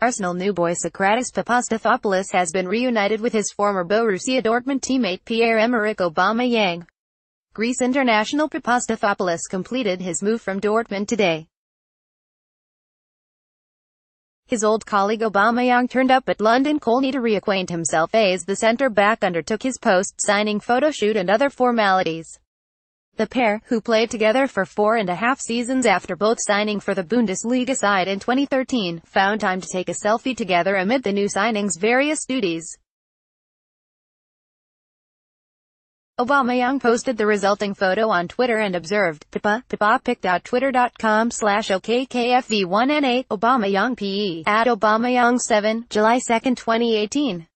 Arsenal new boy Sokratis Papastathopoulos has been reunited with his former Borussia Dortmund teammate Pierre-Emerick Aubameyang. Greece international Papastathopoulos completed his move from Dortmund today. His old colleague Aubameyang turned up at London Colney to reacquaint himself as the centre-back undertook his post-signing photo shoot and other formalities. The pair, who played together for four and a half seasons after both signing for the Bundesliga side in 2013, found time to take a selfie together amid the new signing's various duties. Aubameyang posted the resulting photo on Twitter and observed, Pippa, Pippa pic.twitter.com slash OKKFV1N8, Aubameyang PE, at Aubameyang 7, July 2, 2018.